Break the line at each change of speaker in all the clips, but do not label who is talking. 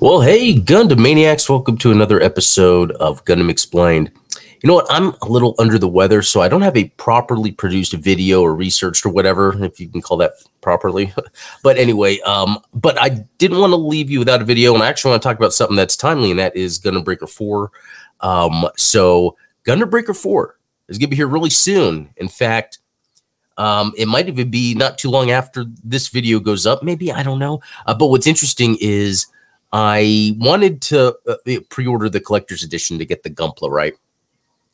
Well, hey, Gundam Maniacs, welcome to another episode of Gundam Explained. You know what? I'm a little under the weather, so I don't have a properly produced video or researched or whatever, if you can call that properly. but anyway, um, but I didn't want to leave you without a video, and I actually want to talk about something that's timely, and that is Gundam Breaker 4. Um, so Gundam Breaker 4 is going to be here really soon. In fact, um, it might even be not too long after this video goes up, maybe, I don't know. Uh, but what's interesting is I wanted to uh, pre-order the collector's edition to get the Gunpla right,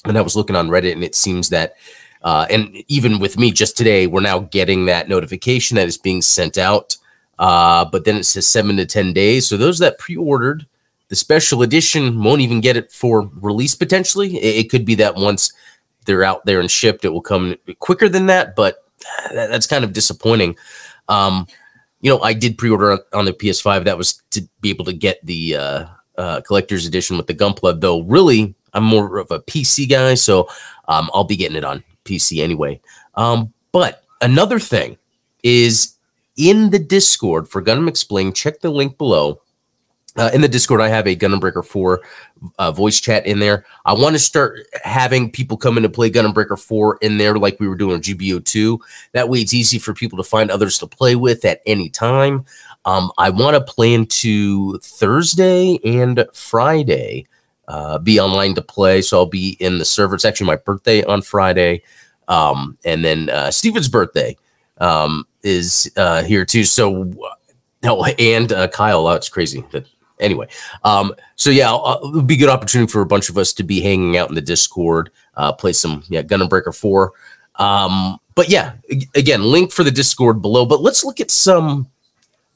and I was looking on Reddit, and it seems that, uh, and even with me just today, we're now getting that notification that is being sent out. Uh, but then it says seven to ten days. So those that pre-ordered the special edition won't even get it for release potentially. It, it could be that once they're out there and shipped, it will come quicker than that. But that, that's kind of disappointing. Um, you know, I did pre-order on the PS5. That was to be able to get the uh, uh, collector's edition with the Gunpla. Though, really, I'm more of a PC guy, so um, I'll be getting it on PC anyway. Um, but another thing is in the Discord for Gundam Explain. Check the link below. Uh, in the Discord, I have a Gundam Breaker 4 uh, voice chat in there. I want to start having people come in to play Gundam Breaker 4 in there like we were doing GBO 2. That way, it's easy for people to find others to play with at any time. Um, I want to plan to Thursday and Friday uh, be online to play. So I'll be in the server. It's actually my birthday on Friday. Um, and then uh, Steven's birthday um, is uh, here too. So, oh, and uh, Kyle, oh, it's crazy that anyway, um, so yeah, uh, it would be a good opportunity for a bunch of us to be hanging out in the Discord, uh, play some yeah Gundam Breaker Four. Um, but yeah, again, link for the Discord below. But let's look at some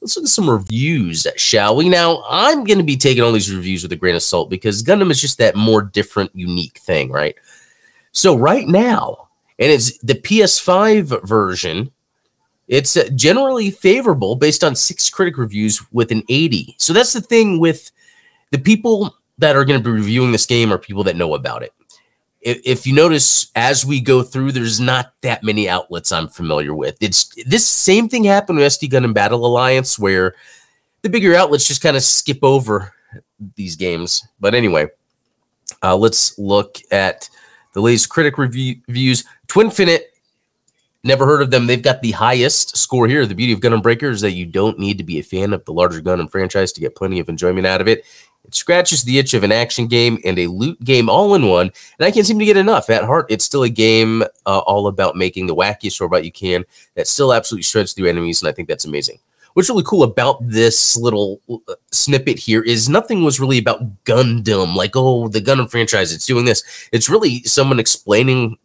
let's look at some reviews, shall we? Now, I'm going to be taking all these reviews with a grain of salt because Gundam is just that more different, unique thing, right? So right now, and it's the PS5 version it's uh, generally favorable based on six critic reviews with an 80. So that's the thing with the people that are going to be reviewing this game are people that know about it. If, if you notice as we go through, there's not that many outlets I'm familiar with. It's this same thing happened with SD Gundam Battle Alliance where the bigger outlets just kind of skip over these games. But anyway, uh, let's look at the latest critic review, reviews. Twinfinite Never heard of them. They've got the highest score here. The beauty of Gundam Breaker is that you don't need to be a fan of the larger Gundam franchise to get plenty of enjoyment out of it. It scratches the itch of an action game and a loot game all in one, and I can't seem to get enough. At heart, it's still a game uh, all about making the wackiest robot you can that still absolutely shreds through enemies, and I think that's amazing. What's really cool about this little uh, snippet here is nothing was really about Gundam, like, oh, the Gundam franchise, it's doing this. It's really someone explaining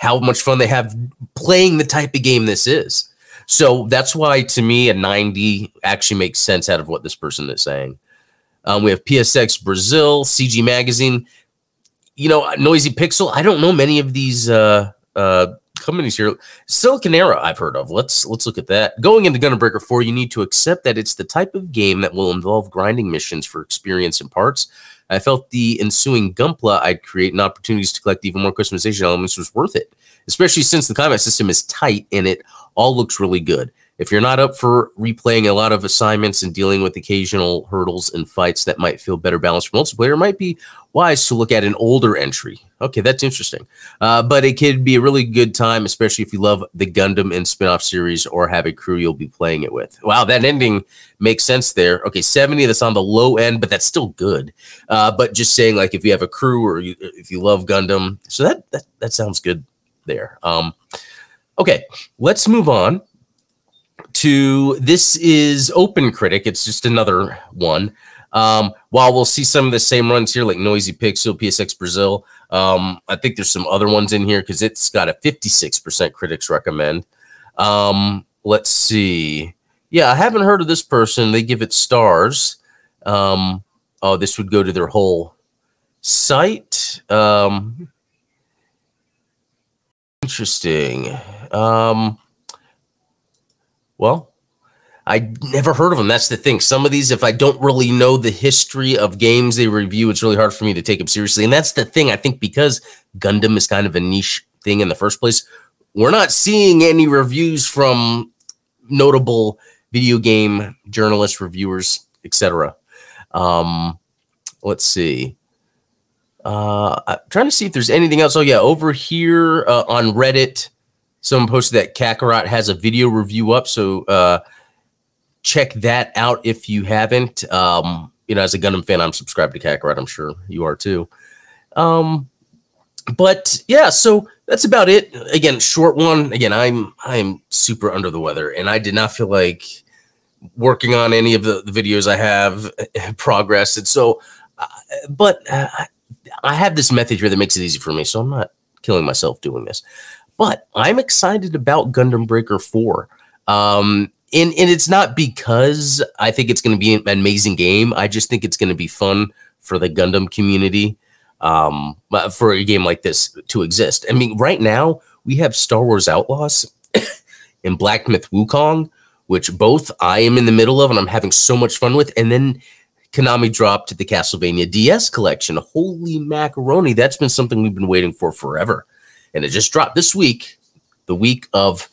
how much fun they have playing the type of game this is. So that's why, to me, a 90 actually makes sense out of what this person is saying. Um, we have PSX Brazil, CG Magazine. You know, Noisy Pixel. I don't know many of these uh, uh, companies here. Siliconera, I've heard of. Let's let's look at that. Going into Gundam Breaker 4, you need to accept that it's the type of game that will involve grinding missions for experience and parts. I felt the ensuing Gunpla I'd create and opportunities to collect even more customization elements was worth it, especially since the combat system is tight and it all looks really good. If you're not up for replaying a lot of assignments and dealing with occasional hurdles and fights that might feel better balanced for multiplayer, it might be wise to look at an older entry. Okay, that's interesting. Uh, but it could be a really good time, especially if you love the Gundam and spin-off series or have a crew you'll be playing it with. Wow, that ending makes sense there. Okay, 70, that's on the low end, but that's still good. Uh, but just saying, like, if you have a crew or you, if you love Gundam, so that, that, that sounds good there. Um, okay, let's move on to this is Open Critic. It's just another one. Um, while we'll see some of the same runs here, like Noisy Pixel, PSX Brazil, um, I think there's some other ones in here because it's got a 56% critics recommend. Um, let's see. Yeah, I haven't heard of this person. They give it stars. Um, oh, this would go to their whole site. Um, interesting. Um, well, I never heard of them. That's the thing. Some of these, if I don't really know the history of games they review, it's really hard for me to take them seriously. And that's the thing. I think because Gundam is kind of a niche thing in the first place, we're not seeing any reviews from notable video game journalists, reviewers, etc. Um, let's see. Uh, I'm trying to see if there's anything else. Oh yeah, over here uh, on Reddit, someone posted that Kakarot has a video review up. So uh, check that out if you haven't. Um, you know, as a Gundam fan, I'm subscribed to Kakarot. I'm sure you are too. Um, but yeah, so that's about it. Again, short one. Again, I'm I'm super under the weather, and I did not feel like working on any of the, the videos I have progress. And so, uh, but uh, I have this method here that makes it easy for me, so I'm not killing myself doing this. But I'm excited about Gundam Breaker 4. Um, and, and it's not because I think it's going to be an amazing game. I just think it's going to be fun for the Gundam community um, for a game like this to exist. I mean, right now we have Star Wars Outlaws and Black Myth Wukong, which both I am in the middle of and I'm having so much fun with. And then Konami dropped the Castlevania DS collection. Holy macaroni. That's been something we've been waiting for forever. And it just dropped this week, the week of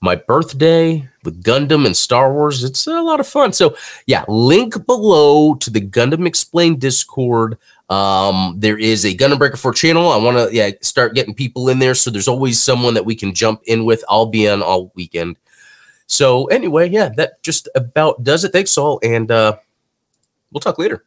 my birthday with Gundam and Star Wars. It's a lot of fun. So, yeah, link below to the Gundam Explained Discord. Um, there is a Gundam Breaker 4 channel. I want to yeah start getting people in there. So there's always someone that we can jump in with. I'll be on all weekend. So anyway, yeah, that just about does it. Thanks all, and uh, we'll talk later.